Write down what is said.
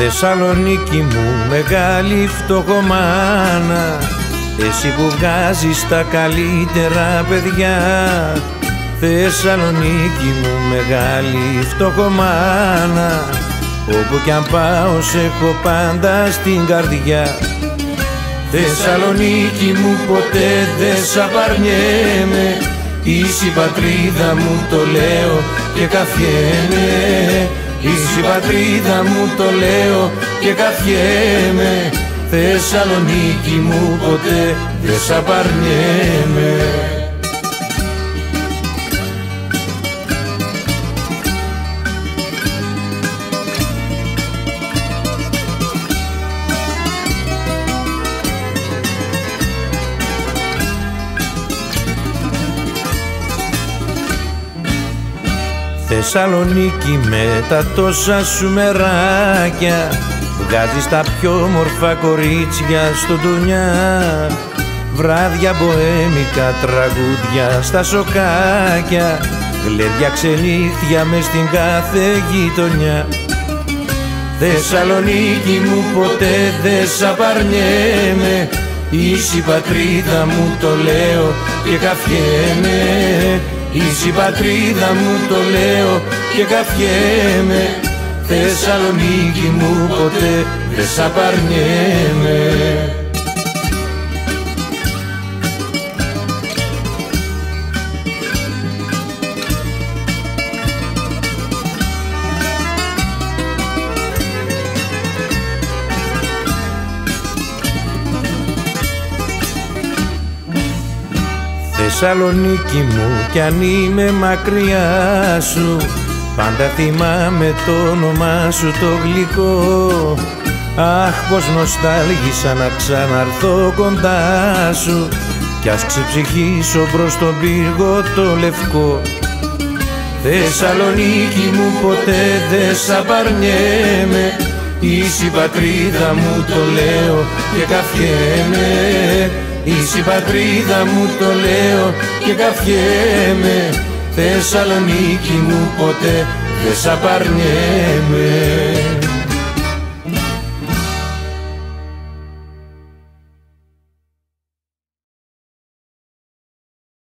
Θεσσαλονίκη μου μεγάλη φτωχομάνα. Εσύ που βγάζεις τα καλύτερα παιδιά. Θεσσαλονίκη μου μεγάλη φτωχομάνα. Όπου κι αν πάω σε έχω πάντα στην καρδιά. Θεσσαλονίκη μου ποτέ δεν σ' απαρνιέμαι. Είσαι η πατρίδα μου το λέω και καθιέμαι. Είσαι η πατρίδα μου το λέω και καθιέμαι. Θεσσαλονίκη μου ποτέ δεν σ' απαρνιέμαι Θεσσαλονίκη με τα τόσα σου μεράκια. Βγάζεις τα πιο μορφά κορίτσια στο ντουνιά. Βράδια μποέμικα τραγούδια στα σοκάκια. Γλέδια ξενύχτια μες στην κάθε γειτονιά. Θεσσαλονίκη μου ποτέ δεν σ' απαρνιέμαι. Είσαι η πατρίδα μου το λέω και καφιέμαι Είσαι η πατρίδα μου το λέω και καφιέμαι Θεσσαλονίκη μου ποτέ δεν σ' απαρνιέμαι Θεσσαλονίκη μου κι αν είμαι μακριά σου Πάντα θυμάμαι το όνομά σου το γλυκό. Αχ πως νοστάλγησα να ξαναρθώ κοντά σου Κι ας ξεψυχήσω προς τον πύργο το λευκό. Θεσσαλονίκη μου ποτέ δεν σ' απαρνιέμαι Είσαι η πατρίδα μου το λέω και καφιέμαι Είσαι η πατρίδα μου το λέω και καφιέμαι Θεσσαλονίκη μου ποτέ δεν σ' απαρνιέμαι